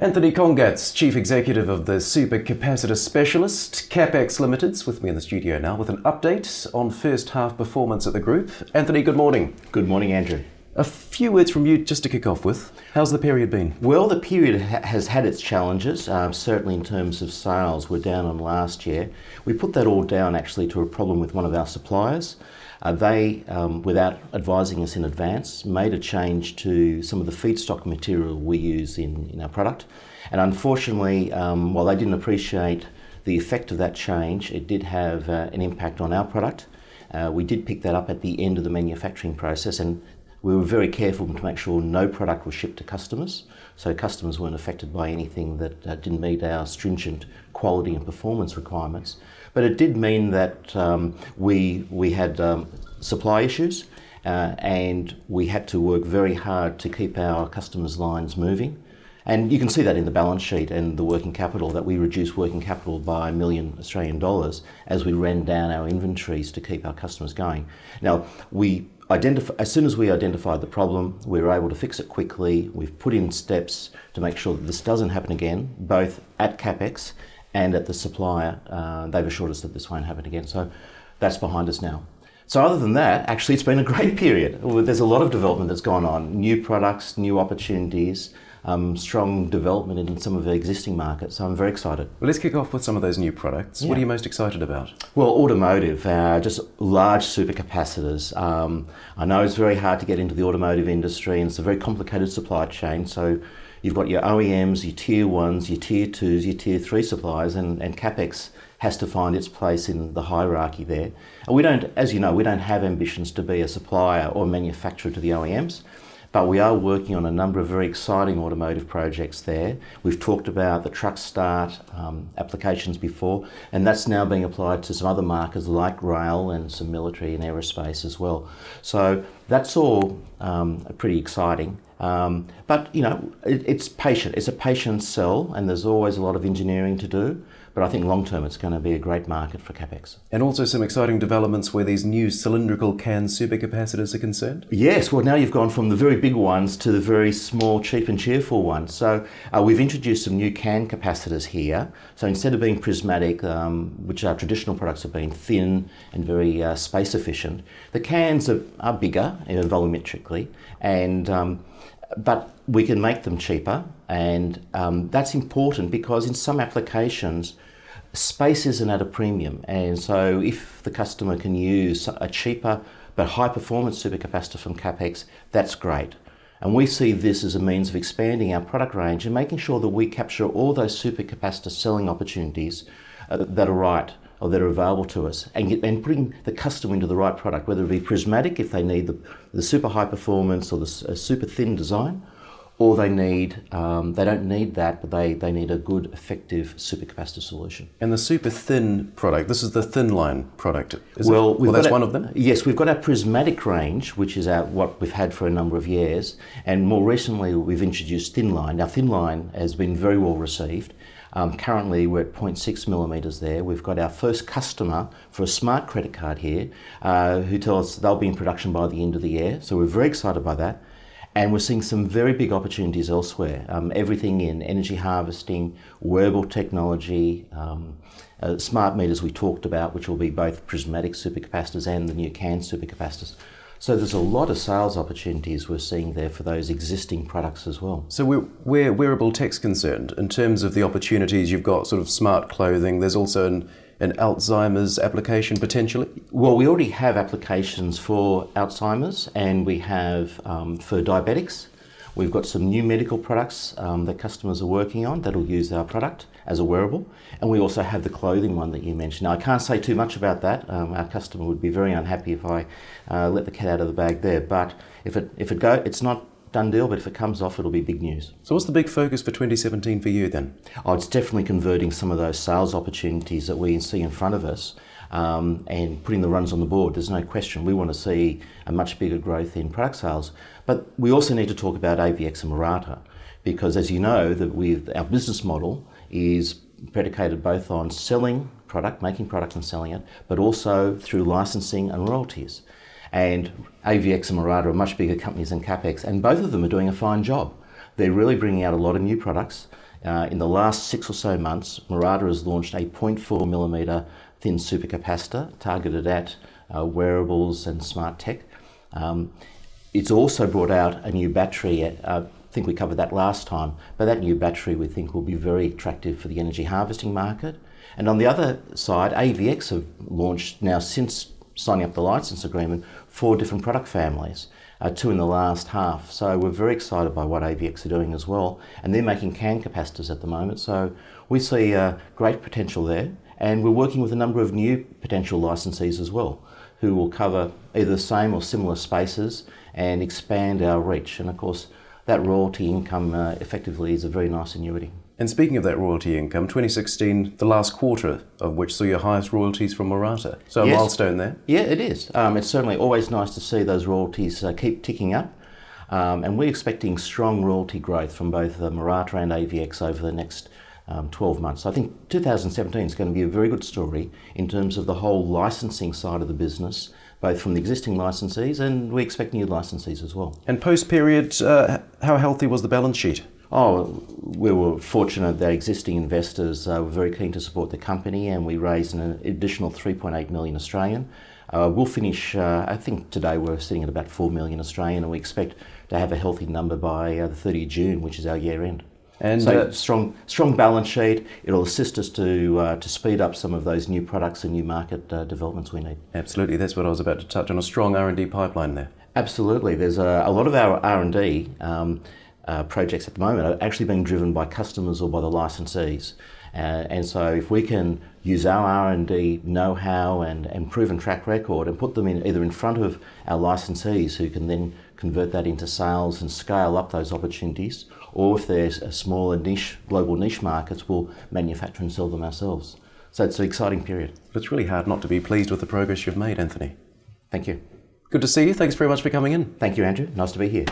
Anthony Kongats, Chief Executive of the Supercapacitor Specialist, Cap-XX Limited's with me in the studio now with an update on first half performance at the group. Anthony, good morning. Good morning, Andrew. A few words from you just to kick off with. How's the period been? Well, the period ha- has had its challenges, um, certainly in terms of sales. We're down on last year. We put that all down actually to a problem with one of our suppliers. Uh, they, um, without advising us in advance, made a change to some of the feedstock material we use in, in our product. And unfortunately, um, while they didn't appreciate the effect of that change, it did have uh, an impact on our product. Uh, we did pick that up at the end of the manufacturing process, and we were very careful to make sure no product was shipped to customers, so customers weren't affected by anything that uh, didn't meet our stringent quality and performance requirements. But it did mean that um, we, we had um, supply issues uh, and we had to work very hard to keep our customers' lines moving. And you can see that in the balance sheet and the working capital that we reduced working capital by a million Australian dollars as we ran down our inventories to keep our customers going. Now, we as soon as we identified the problem, we were able to fix it quickly. We've put in steps to make sure that this doesn't happen again, both at Cap-XX and at the supplier. Uh, they've assured us that this won't happen again. So that's behind us now. So other than that, actually, it's been a great period. There's a lot of development that's gone on, new products, new opportunities um, strong development in some of the existing markets. So I'm very excited. Well, let's kick off with some of those new products. Yeah. What are you most excited about? Well, automotive, uh, just large supercapacitors. Um, I know it's very hard to get into the automotive industry and it's a very complicated supply chain. So you've got your OEMs, your tier ones, your tier twos, your tier three suppliers, and, and Cap-XX has to find its place in the hierarchy there. And we don't, as you know, we don't have ambitions to be a supplier or manufacturer to the OEMs. But we are working on a number of very exciting automotive projects there. We've talked about the truck start um, applications before, and that's now being applied to some other markets like rail and some military and aerospace as well. So that's all um, pretty exciting. Um, but you know, it, it's patient. It's a patient sell, and there's always a lot of engineering to do. But I think long term it's going to be a great market for Cap-XX. And also some exciting developments where these new cylindrical can supercapacitors are concerned? Yes, well, now you've gone from the very big ones to the very small, cheap, and cheerful ones. So uh, we've introduced some new can capacitors here. So instead of being prismatic, um, which our traditional products have been thin and very uh, space efficient, the cans are, are bigger volumetrically and um, but we can make them cheaper, and um, that's important because in some applications, space isn't at a premium. And so, if the customer can use a cheaper but high performance supercapacitor from Cap-XX, that's great. And we see this as a means of expanding our product range and making sure that we capture all those supercapacitor selling opportunities uh, that are right or that are available to us and, get, and putting the customer into the right product, whether it be prismatic if they need the, the super high performance or the super thin design, or they need um, they don't need that, but they, they need a good, effective supercapacitor solution. And the super thin product, this is the thin line product. Is well, well that's one of them. Yes, we've got our prismatic range, which is our, what we've had for a number of years, and more recently we've introduced thin line. Now, thin line has been very well received. Um, currently, we're at 0.6 millimetres there. We've got our first customer for a smart credit card here uh, who tell us they'll be in production by the end of the year. So we're very excited by that. And we're seeing some very big opportunities elsewhere. Um, everything in energy harvesting, wearable technology, um, uh, smart meters we talked about, which will be both prismatic supercapacitors and the new CAN supercapacitors. So there's a lot of sales opportunities we're seeing there for those existing products as well. So where, where wearable tech's concerned, in terms of the opportunities, you've got sort of smart clothing. There's also an an Alzheimer's application potentially? Well, we already have applications for Alzheimer's and we have um, for diabetics. We've got some new medical products um, that customers are working on that'll use our product as a wearable. And we also have the clothing one that you mentioned. Now, I can't say too much about that. Um, our customer would be very unhappy if I uh, let the cat out of the bag there. But if it, if it go, it's not done deal, but if it comes off, it'll be big news. So, what's the big focus for 2017 for you then? Oh, it's definitely converting some of those sales opportunities that we see in front of us um, and putting the runs on the board. There's no question. We want to see a much bigger growth in product sales. But we also need to talk about AVX and Murata because, as you know, that we our business model is predicated both on selling product, making product and selling it, but also through licensing and royalties. And AVX and Murata are much bigger companies than Cap-XX, and both of them are doing a fine job. They're really bringing out a lot of new products, Uh, in the last six or so months, Murata has launched a 0.4 millimetre thin supercapacitor targeted at uh, wearables and smart tech. Um, it's also brought out a new battery. Uh, I think we covered that last time, but that new battery we think will be very attractive for the energy harvesting market. And on the other side, AVX have launched now since signing up the license agreement four different product families, uh, two in the last half. So we're very excited by what AVX are doing as well. And they're making CAN capacitors at the moment. So we see uh, great potential there. And we're working with a number of new potential licensees as well who will cover either the same or similar spaces and expand our reach. And of course, that royalty income uh, effectively is a very nice annuity. And speaking of that royalty income, 2016, the last quarter of which saw your highest royalties from Murata. So a yes. milestone there. Yeah, it is. Um, it's certainly always nice to see those royalties uh, keep ticking up. Um, and we're expecting strong royalty growth from both uh, Murata and AVX over the next um, 12 months. I think 2017 is going to be a very good story in terms of the whole licensing side of the business, both from the existing licensees and we expect new licensees as well. And post period, uh, how healthy was the balance sheet? Oh, we were fortunate that existing investors uh, were very keen to support the company, and we raised an additional 3.8 million Australian. Uh, we'll finish. Uh, I think today we're sitting at about 4 million Australian, and we expect to have a healthy number by uh, the 30th of June, which is our year end. And so uh, strong, strong balance sheet. It'll assist us to uh, to speed up some of those new products and new market uh, developments we need. Absolutely, that's what I was about to touch on. A strong R and D pipeline there. Absolutely, there's a, a lot of our R and D um, uh, projects at the moment are actually being driven by customers or by the licensees. Uh, and so if we can use our R&D know-how and, and proven track record and put them in either in front of our licensees who can then convert that into sales and scale up those opportunities, or if there's a smaller niche, global niche markets, we'll manufacture and sell them ourselves. So it's an exciting period. But it's really hard not to be pleased with the progress you've made, Anthony. Thank you. Good to see you. Thanks very much for coming in. Thank you, Andrew. Nice to be here.